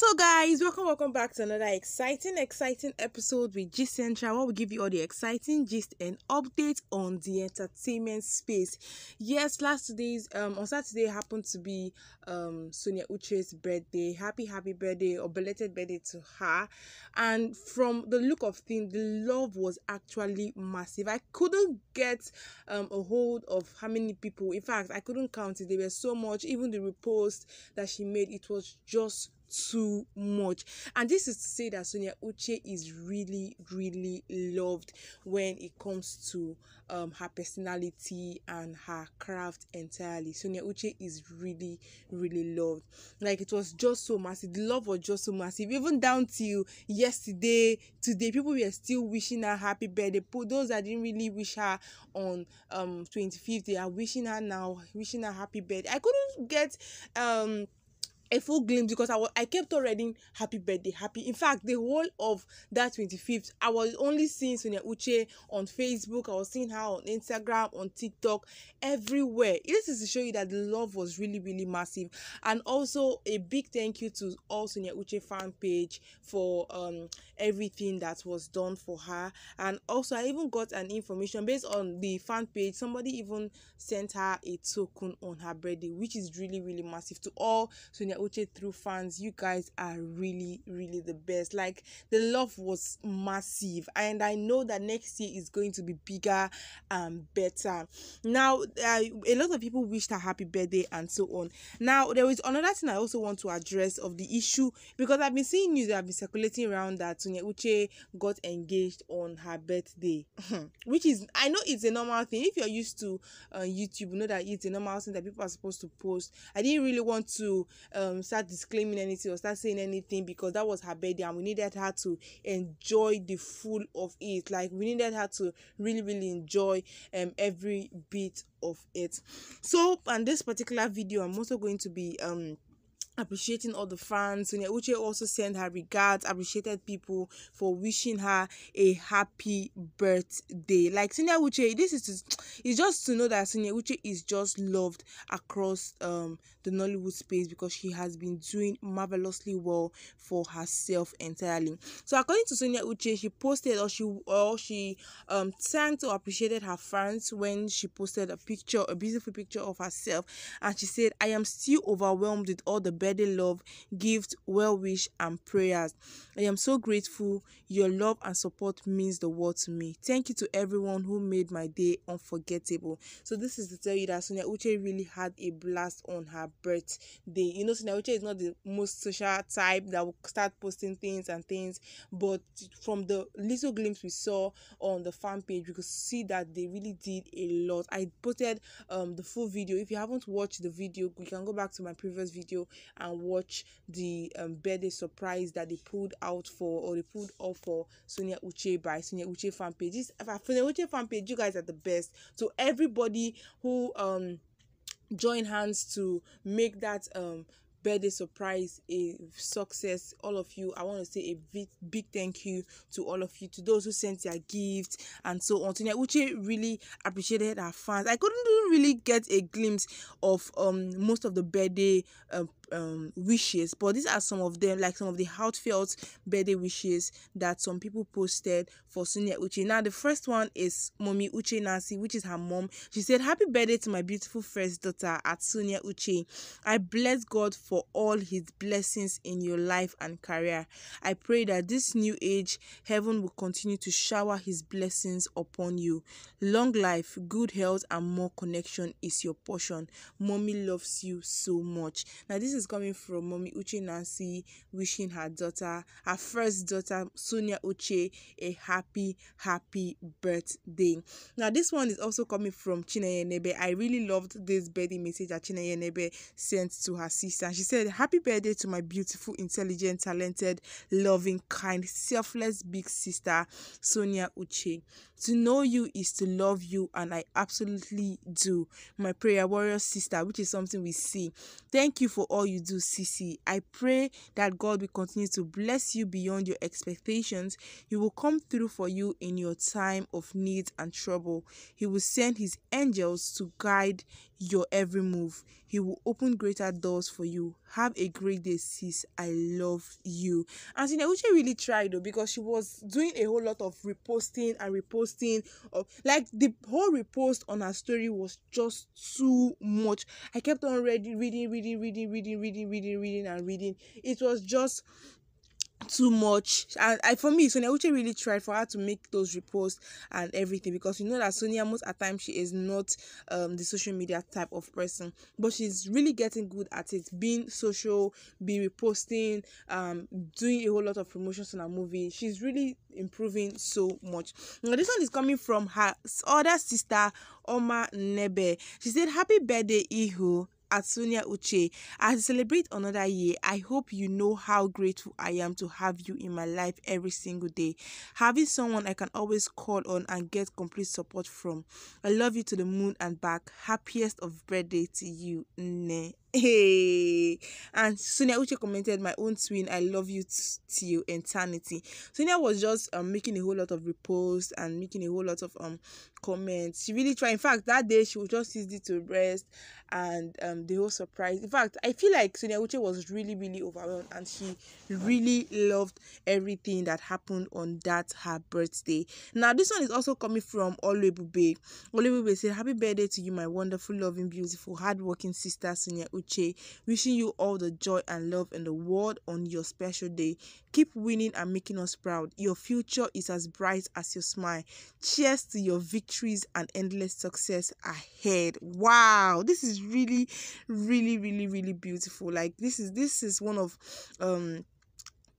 What's up, guys? Welcome, welcome back to another exciting, exciting episode with Gist Central. Where we give you all the exciting gist and updates on the entertainment space. Yes, last days, um, on Saturday happened to be um Sonia Uche's birthday. Happy, happy birthday or belated birthday to her. And from the look of things, the love was actually massive. I couldn't get um a hold of how many people. In fact, I couldn't count it. There were so much. Even the repost that she made, it was just too much. And this is to say that sonia uche is really really loved when it comes to um her personality and her craft entirely. Sonia uche is really really loved. Like it was just so massive. The love was just so massive. Even down till yesterday today people were still wishing her happy birthday. Those that didn't really wish her on um 25th they are wishing her now wishing her happy birthday. I couldn't get um a full glimpse because I was I kept on reading happy birthday, happy. In fact, the whole of that 25th, I was only seeing Sonia Uche on Facebook, I was seeing her on Instagram, on TikTok, everywhere. This is to show you that the love was really, really massive. And also a big thank you to all Sonia Uche fan page for um everything that was done for her. And also I even got an information based on the fan page. Somebody even sent her a token on her birthday, which is really, really massive to all Sonia Uche through fans, you guys are really, really the best. Like the love was massive, and I know that next year is going to be bigger and better. Now, uh, a lot of people wished her happy birthday and so on. Now, there is another thing I also want to address of the issue because I've been seeing news that have been circulating around that Sonia Uche got engaged on her birthday, which is I know it's a normal thing. If you're used to uh, YouTube, you know that it's a normal thing that people are supposed to post. I didn't really want to. Uh, um start disclaiming anything or start saying anything because that was her birthday and we needed her to enjoy the full of it. Like we needed her to really really enjoy um every bit of it. So and this particular video i'm also going to be um appreciating all the fans. Sonia Uche also sent her regards, appreciated people for wishing her a happy birthday. Like Sonia Uche, this is it's just to know that Sonia Uche is just loved across um the Nollywood space because she has been doing marvelously well for herself entirely. So according to Sonia Uche, she posted or she or she um thanked or appreciated her fans when she posted a picture, a beautiful picture of herself, and she said, "I am still overwhelmed with all the birthday love, gifts, well wish, and prayers. I am so grateful. Your love and support means the world to me. Thank you to everyone who made my day unforgettable. So this is to tell you that Sonia Uche really had a blast on her birthday. You know, Sonia Uche is not the most social type that will start posting things and things, but from the little glimpse we saw on the fan page, we could see that they really did a lot. I posted um the full video. If you haven't watched the video, you can go back to my previous video and watch the um, birthday surprise that they pulled out for or they pulled off for Sonia Uche by Sonia Uche fan page. This Sonia Uche fan page, you guys are the best. So everybody who um join hands to make that um birthday surprise a success all of you i want to say a big big thank you to all of you to those who sent their gifts and so on Sonia Uche really appreciated her fans i couldn't really get a glimpse of um most of the birthday um, um wishes but these are some of them like some of the heartfelt birthday wishes that some people posted for Sonia Uche now the first one is mommy Uche Nancy which is her mom she said happy birthday to my beautiful first daughter at Sonia Uche I bless God for all his blessings in your life and career. I pray that this new age, heaven will continue to shower his blessings upon you. Long life, good health, and more connection is your portion. Mommy loves you so much. Now, this is coming from Mommy Uche Nancy wishing her daughter, her first daughter, Sonia Uche, a happy, happy birthday. Now, this one is also coming from Chinenye Nnebe. I really loved this birthday message that Chinenye Nnebe sent to her sister she said, Happy birthday to my beautiful, intelligent, talented, loving, kind, selfless big sister, Sonia Uche. To know you is to love you, and I absolutely do. My prayer warrior sister, which is something we see. Thank you for all you do, Sisi. I pray that God will continue to bless you beyond your expectations. He will come through for you in your time of need and trouble. He will send his angels to guide your every move. He will open greater doors for you. Have a great day, sis. I love you. And Sonia Uche really tried though because she was doing a whole lot of reposting and reposting of like the whole repost on her story was just too much. I kept on reading, reading, reading, reading, reading, reading, reading, reading, and reading. It was just too much. And I, for me Sonia Uche really tried for her to make those reposts and everything because you know that Sonia most at times she is not um the social media type of person. But she's really getting good at it being social be reposting um doing a whole lot of promotions on her movie. She's really improving so much. Now this one is coming from her other sister Oma Nebe. She said happy birthday Ihu at Sonia Uche. As I celebrate another year, I hope you know how grateful I am to have you in my life every single day. Having someone I can always call on and get complete support from. I love you to the moon and back. Happiest of birthday to you. Ne. Hey, and Sonia Uche commented, "My own twin, I love you till eternity." Sonia was just um, making a whole lot of reposts and making a whole lot of um comments. She really tried. In fact, that day she was just used it to rest and um the whole surprise. In fact, I feel like Sonia Uche was really really overwhelmed and she really loved everything that happened on that her birthday. Now this one is also coming from Olwebube. Olwebube said, "Happy birthday to you, my wonderful, loving, beautiful, hardworking sister Sonia Uche." Uche, wishing you all the joy and love in the world on your special day. Keep winning and making us proud. Your future is as bright as your smile. Cheers to your victories and endless success ahead. Wow, this is really, really, really, really beautiful. Like this is this is one of um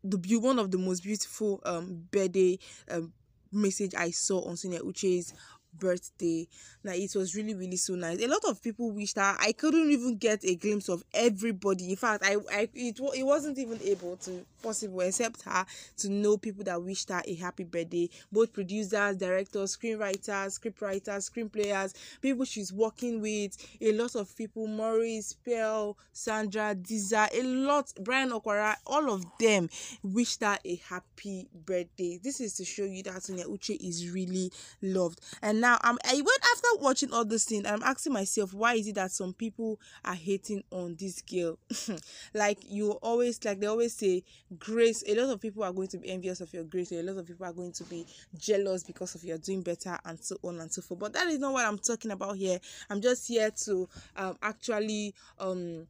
the one of the most beautiful um birthday um message I saw on Sonia Uche's birthday. Now it was really really so nice. A lot of people wished her. I couldn't even get a glimpse of everybody. In fact, I, I it it wasn't even able to possible except her to know people that wished her a happy birthday. Both producers, directors, screenwriters, scriptwriters, screenplayers, people she's working with. A lot of people. Maurice, Pearl, Sandra, Diza, a lot. Brian Okwara, all of them wished her a happy birthday. This is to show you that Sonia Uche is really loved. And now I'm I went after watching all this thing, I'm asking myself, why is it that some people are hating on this girl? like you always like they always say, grace. A lot of people are going to be envious of your grace. A lot of people are going to be jealous because of your doing better and so on and so forth. But that is not what I'm talking about here. I'm just here to um actually um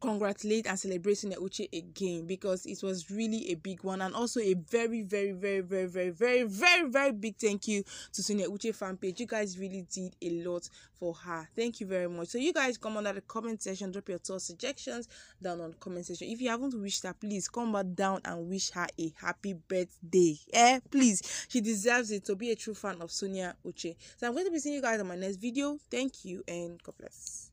congratulate and celebrating Uche again because it was really a big one and also a very very very very very very very very big thank you to Sonia Uche fan page. You guys really did a lot for her. Thank you very much. So you guys come under the comment section, drop your thoughts, suggestions down on comment section. If you haven't wished her, please come back down and wish her a happy birthday. Eh, please. She deserves it to be a true fan of Sonia Uche. So I'm going to be seeing you guys on my next video. Thank you and God bless.